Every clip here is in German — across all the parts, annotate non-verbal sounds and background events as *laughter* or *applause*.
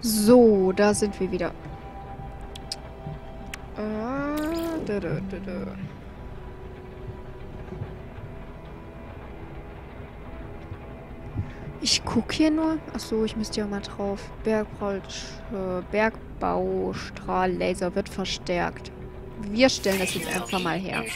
So, da sind wir wieder. Dö. Ich gucke hier nur. Achso, ich müsste ja mal drauf. Bergbau, äh, Bergbaustrahllaser wird verstärkt. Wir stellen das jetzt einfach mal her. Äh,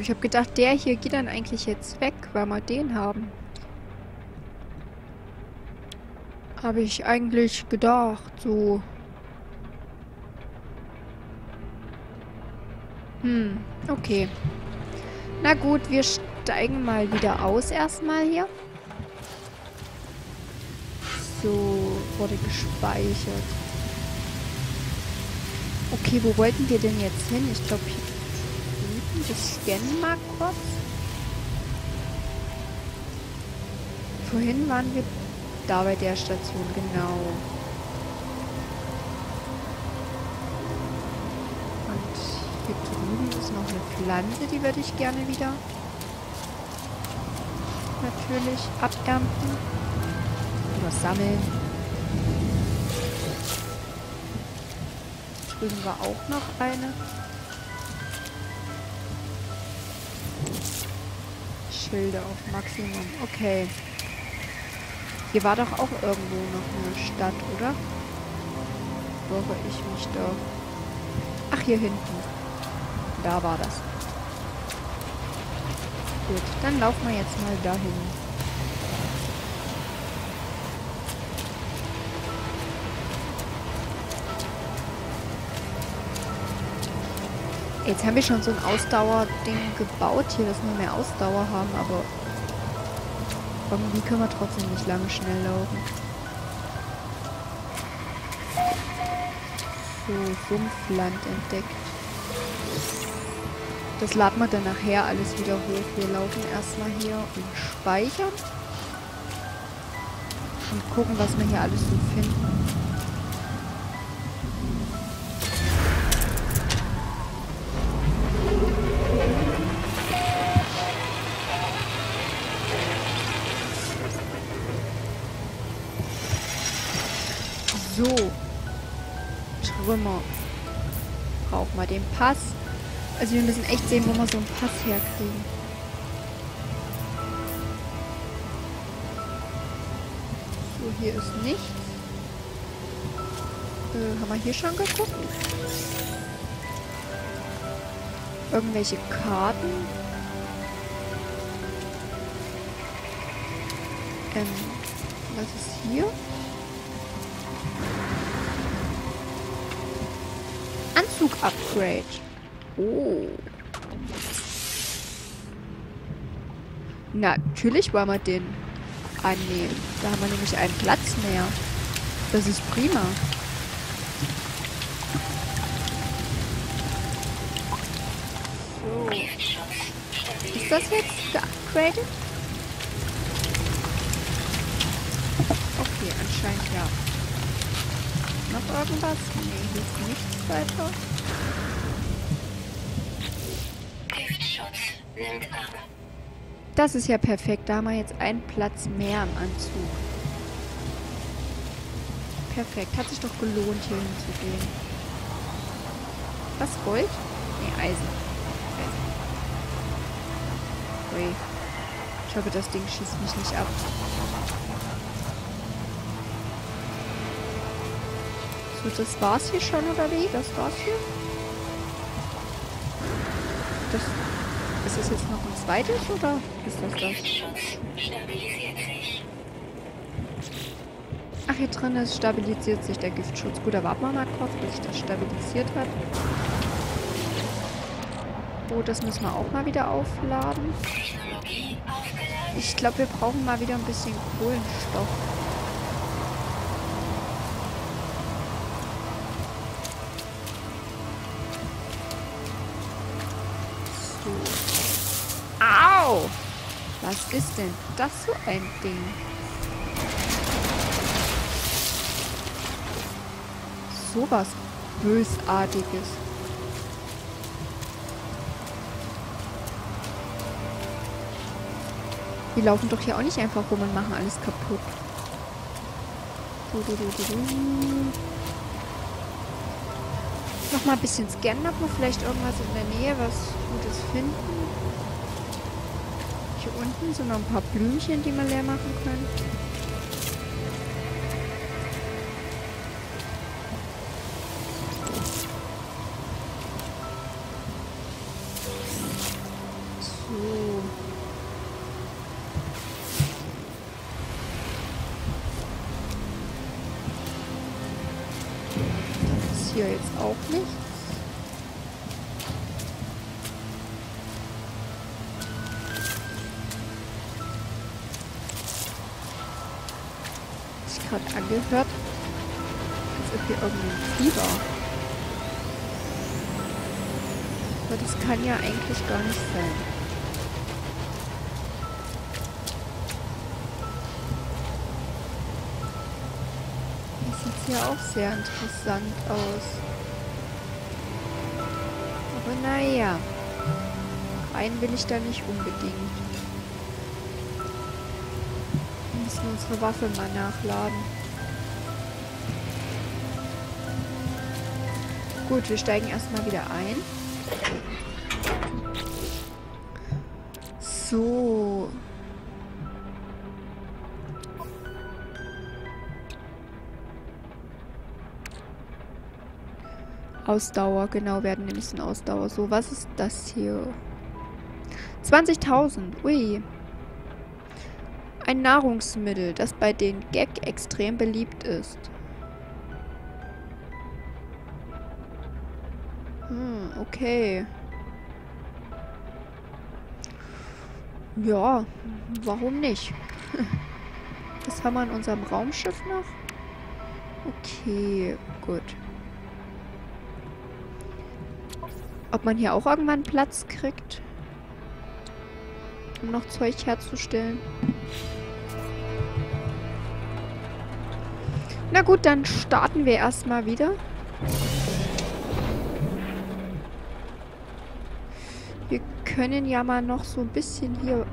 ich habe gedacht, der hier geht dann eigentlich jetzt weg, weil wir den haben. Habe ich eigentlich gedacht, so. Hm, okay. Na gut, wir steigen mal wieder aus erstmal hier. So, wurde gespeichert. Okay, wo wollten wir denn jetzt hin? Ich glaube, hier. Wir scannen mal kurz. Vorhin waren wir da bei der Station, genau. Und hier drüben ist noch eine Pflanze, die würde ich gerne wieder natürlich abernten. Oder sammeln. Drüben war auch noch eine. Schilde auf Maximum. Okay. Hier war doch auch irgendwo noch eine Stadt, oder? Irre ich mich doch. Ach, hier hinten. Da war das. Gut, dann laufen wir jetzt mal dahin. Jetzt haben wir schon so ein Ausdauer-Ding gebaut hier, dass wir mehr Ausdauer haben, aber irgendwie können wir trotzdem nicht lange schnell laufen. So, Sumpfland entdeckt. Das laden wir dann nachher alles wieder hoch. Wir laufen erstmal hier und speichern. Und gucken, was wir hier alles so finden. So. Trümmer. Brauchen wir den Pass. Also wir müssen echt sehen, wo wir so einen Pass herkriegen. So, hier ist nichts. Äh, haben wir hier schon geguckt? Irgendwelche Karten? Ähm, was ist hier? Anzug-Upgrade. Oh. Natürlich wollen wir den annehmen. Da haben wir nämlich einen Platz mehr. Das ist prima. So. Ist das jetzt geupgradet? Okay, anscheinend ja. Noch irgendwas? Nee, hier ist nichts weiter. Das ist ja perfekt. Da haben wir jetzt einen Platz mehr im Anzug. Perfekt. Hat sich doch gelohnt, hier hinzugehen. Was? Gold? Nee, Eisen. Eisen. Ui. Ich hoffe, das Ding schießt mich nicht ab. So, das war's hier schon, oder wie? Das war's hier? Das ist es jetzt noch ein zweites oder ist das das? Ach, hier drin ist stabilisiert sich der Giftschutz. Gut, da warten wir mal kurz, bis sich das stabilisiert hat. Oh, das müssen wir auch mal wieder aufladen. Ich glaube, wir brauchen mal wieder ein bisschen Kohlenstoff. Au! Was ist denn das so ein Ding? Sowas Bösartiges. Wir laufen doch hier auch nicht einfach rum und machen alles kaputt. Du, du, du. Nochmal ein bisschen scannen, ob wir vielleicht irgendwas in der Nähe was Gutes finden. Hier unten sind noch ein paar Blümchen, die wir leer machen können. Sich gerade angehört, als ob hier irgendein Fieber. Aber das kann ja eigentlich gar nicht sein. sieht ja auch sehr interessant aus. Aber naja. Einen will ich da nicht unbedingt. Müssen unsere Waffe mal nachladen. Gut, wir steigen erstmal wieder ein. So. Ausdauer, genau, werden ein bisschen Ausdauer. So, was ist das hier? 20.000, ui. Ein Nahrungsmittel, das bei den Gag extrem beliebt ist. Hm, okay. Ja, warum nicht? *laughs* Was haben wir in unserem Raumschiff noch? Okay, gut. Ob man hier auch irgendwann Platz kriegt, um noch Zeug herzustellen. Na gut, dann starten wir erstmal wieder. Wir können ja mal noch so ein bisschen hier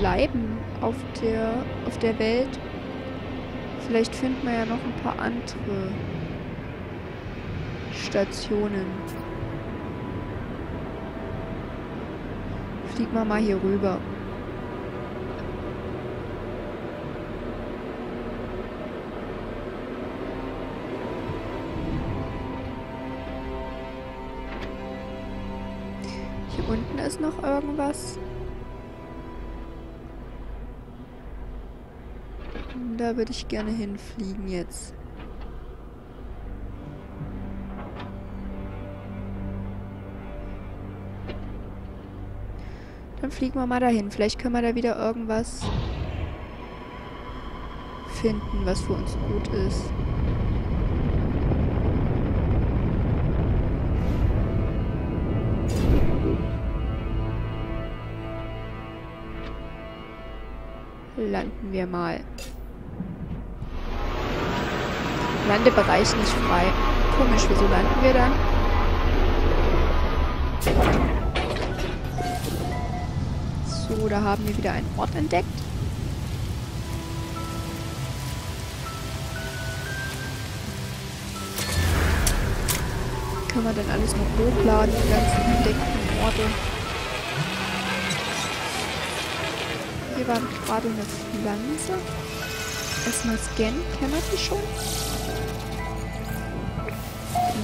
bleiben auf der, auf der Welt. Vielleicht finden wir ja noch ein paar andere Stationen. Fliegen wir mal hier rüber. Hier unten ist noch irgendwas. Da würde ich gerne hinfliegen jetzt. Dann fliegen wir mal dahin. Vielleicht können wir da wieder irgendwas finden, was für uns gut ist. Landen wir mal. Landebereich nicht frei. Komisch, wieso landen wir dann? So, da haben wir wieder einen Ort entdeckt. Können wir dann alles noch hochladen, die ganzen entdeckten Orte. Hier war gerade eine Pflanze. Erstmal scannen. Kennen wir die schon?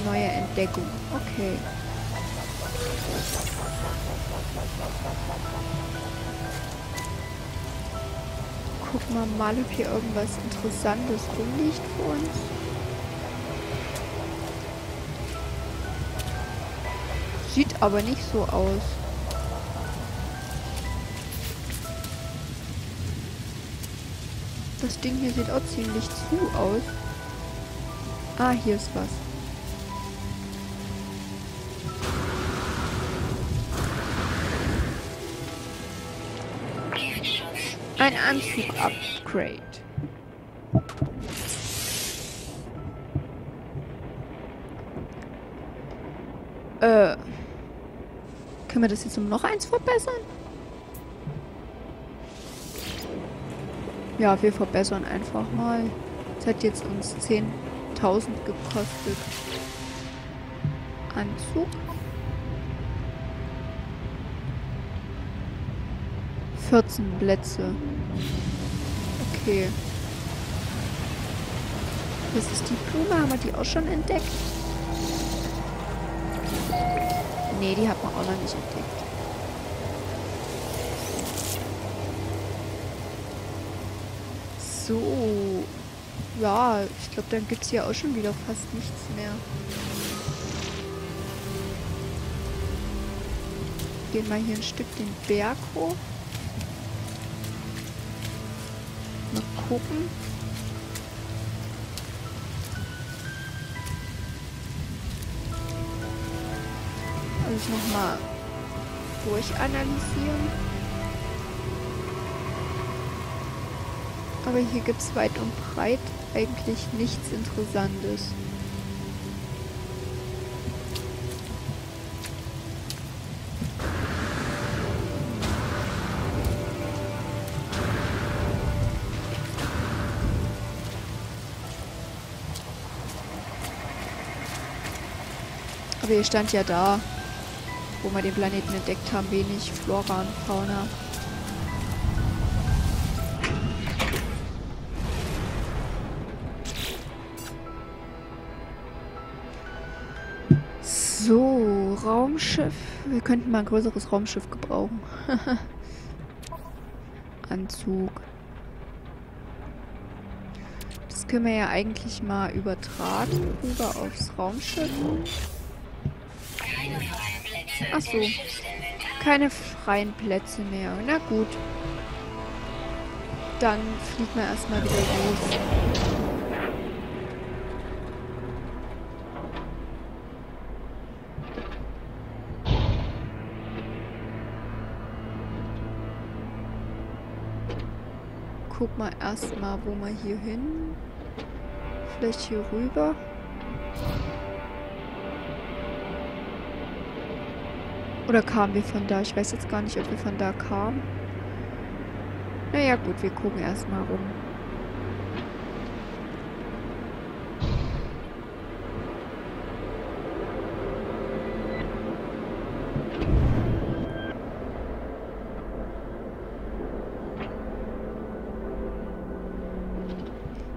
Neue Entdeckung. Okay. Gucken wir mal, ob hier irgendwas Interessantes rumliegt für uns. Sieht aber nicht so aus. Das Ding hier sieht auch ziemlich zu aus. Ah, hier ist was. Ein Anzug-Upgrade. Äh. Können wir das jetzt um noch eins verbessern? Ja, wir verbessern einfach mal. Das hat jetzt uns 10.000 gekostet. Anzug. 14 Plätze. Okay. Was ist die Blume? Haben wir die auch schon entdeckt? Nee, die hat man auch noch nicht entdeckt. So. Ja, ich glaube, dann gibt es hier auch schon wieder fast nichts mehr. Gehen wir hier ein Stück den Berg hoch. Gucken. Alles nochmal durchanalysieren. Aber hier gibt es weit und breit eigentlich nichts Interessantes. Hier stand ja da, wo wir den Planeten entdeckt haben, wenig Flora und Fauna. So, Raumschiff. Wir könnten mal ein größeres Raumschiff gebrauchen. *laughs* Anzug. Das können wir ja eigentlich mal übertragen rüber aufs Raumschiff. Ach so. Keine freien Plätze mehr. Na gut. Dann fliegt man erstmal wieder los. guck mal erstmal, wo wir hier hin. Vielleicht hier rüber. Oder kamen wir von da? Ich weiß jetzt gar nicht, ob wir von da kamen. Naja gut, wir gucken erstmal rum.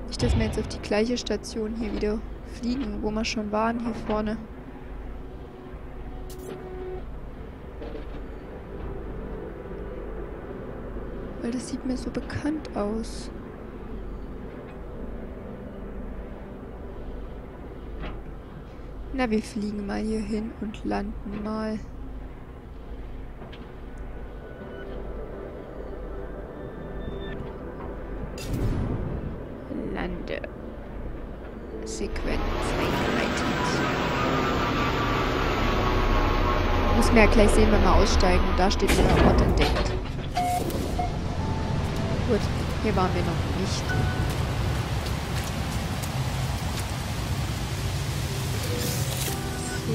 Nicht, dass wir jetzt auf die gleiche Station hier wieder fliegen, wo wir schon waren, hier vorne. Weil das sieht mir so bekannt aus. Na, wir fliegen mal hier hin und landen mal. Sequenz eingeleitet. Muss mir ja gleich sehen, wenn wir aussteigen. Und da steht der Ort entdeckt. Gut, hier waren wir noch nicht. So.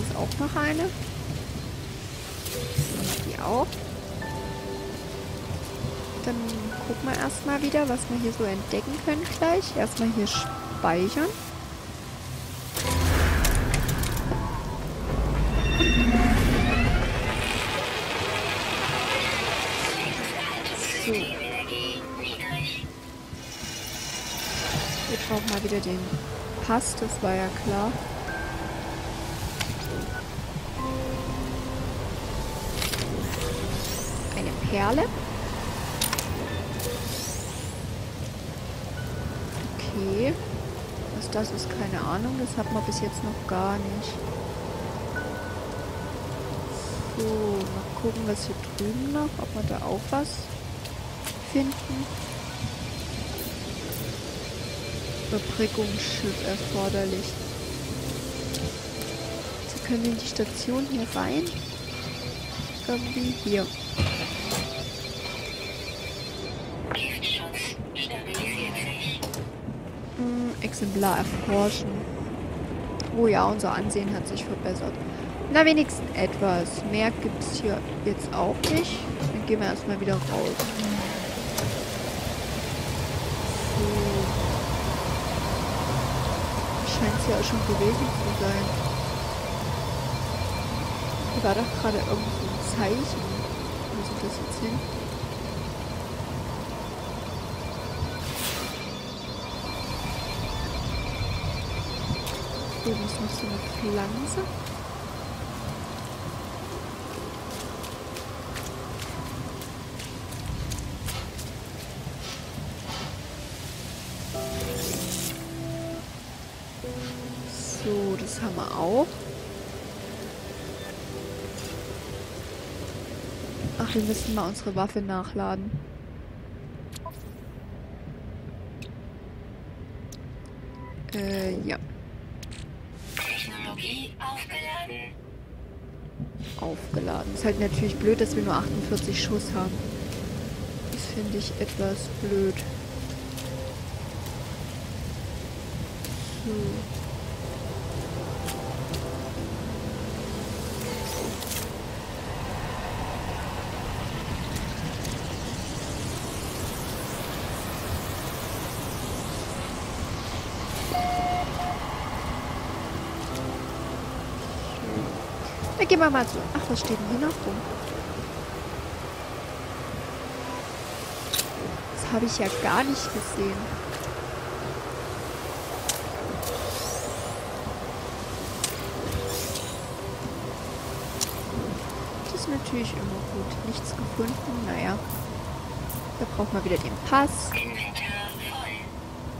Ist auch noch eine. Die auch. Dann gucken wir erstmal wieder, was wir hier so entdecken können gleich. Erstmal hier speichern. Wieder den Pass, das war ja klar. Eine Perle. Okay. Was das ist, keine Ahnung. Das hat man bis jetzt noch gar nicht. So, mal gucken, was hier drüben noch. Ob wir da auch was finden. Überbrückungsschiff erforderlich. So können wir in die Station hier rein. Irgendwie hier. Exemplar erforschen. Oh ja, unser Ansehen hat sich verbessert. Na, wenigstens etwas. Mehr gibt es hier jetzt auch nicht. Dann gehen wir erstmal wieder raus. Ja auch schon gewesen zu sein. Hier war doch gerade irgendwo ein Zeichen. Wo sind das jetzt hin? Oben ist noch so eine Pflanze. Das haben wir auch. Ach, wir müssen mal unsere Waffe nachladen. Äh, ja. Technologie aufgeladen. Aufgeladen. Ist halt natürlich blöd, dass wir nur 48 Schuss haben. Das finde ich etwas blöd. So. Gehen wir mal zu. Ach, was steht denn hier noch rum? Das habe ich ja gar nicht gesehen. Das ist natürlich immer gut. Nichts gefunden. Naja. Da braucht man wieder den Pass.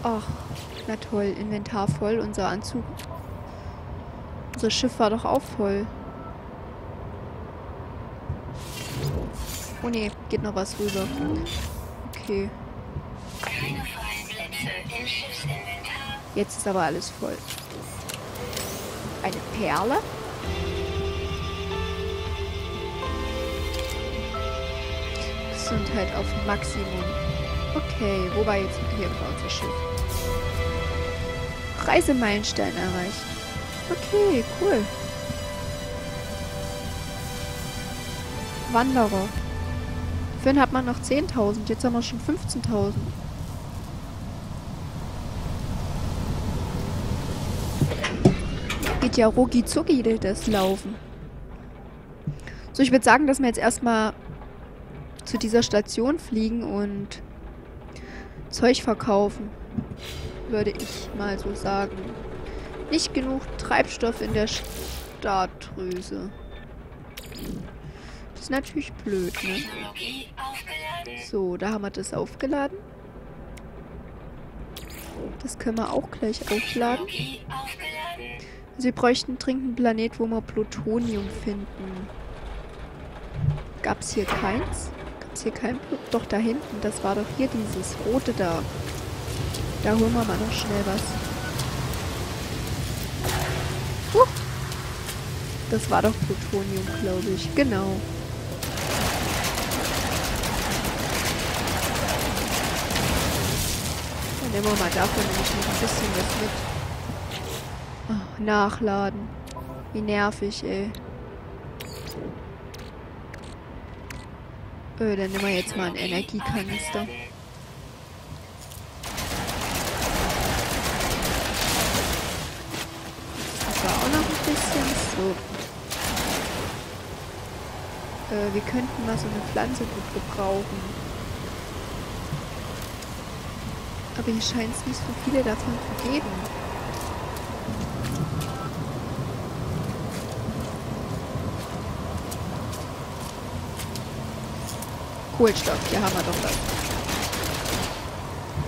Ach, na toll. Inventar voll. Unser Anzug. Unser Schiff war doch auch voll. Oh ne, geht noch was rüber. Okay. Jetzt ist aber alles voll. Eine Perle. Gesundheit auf Maximum. Okay, wo war jetzt hier war unser Schiff? Reisemeilenstein erreicht. Okay, cool. Wanderer. Vorhin hat man noch 10.000, jetzt haben wir schon 15.000. Geht ja rucki zucki das Laufen. So, ich würde sagen, dass wir jetzt erstmal zu dieser Station fliegen und Zeug verkaufen. Würde ich mal so sagen. Nicht genug Treibstoff in der Startdrüse. Das ist natürlich blöd, ne? So, da haben wir das aufgeladen. Das können wir auch gleich aufladen. Also wir bräuchten dringend einen Planet, wo wir Plutonium finden. Gab's hier keins? Gab's hier kein Plut? Doch, da hinten. Das war doch hier dieses rote da. Da holen wir mal noch schnell was. Huch. Das war doch Plutonium, glaube ich. Genau. Nehmen wir mal davon nämlich noch ein bisschen was mit. Oh, nachladen. Wie nervig, ey. Äh, dann nehmen wir jetzt mal einen Energiekanister. Das war auch noch ein bisschen. So. Äh, wir könnten mal so eine Pflanze gut gebrauchen. Aber hier scheint es nicht so viele davon zu geben. Kohlenstoff, hier haben wir doch was.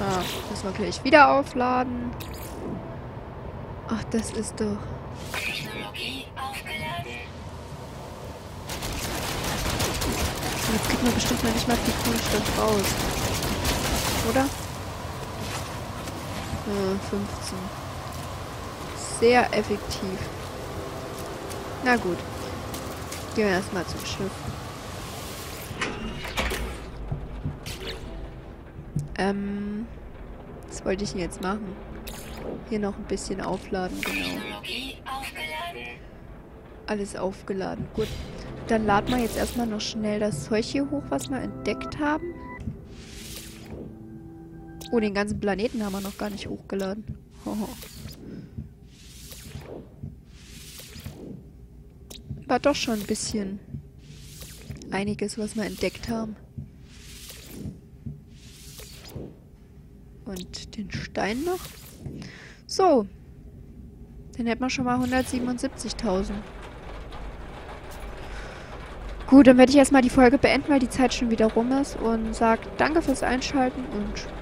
Ah, müssen wir gleich wieder aufladen. Ach, das ist doch... Technologie aufgeladen. Jetzt kriegt man bestimmt noch nicht mal viel Kohlenstoff raus. Oder? Äh, 15. Sehr effektiv. Na gut. Gehen wir erstmal zum Schiff. Ähm, was wollte ich denn jetzt machen? Hier noch ein bisschen aufladen, genau. Alles aufgeladen. Gut. dann laden wir jetzt erstmal noch schnell das Zeug hier hoch, was wir entdeckt haben. Oh, den ganzen Planeten haben wir noch gar nicht hochgeladen. Hoho. War doch schon ein bisschen einiges, was wir entdeckt haben. Und den Stein noch. So. Dann hätten wir schon mal 177.000. Gut, dann werde ich erstmal die Folge beenden, weil die Zeit schon wieder rum ist. Und sage danke fürs Einschalten und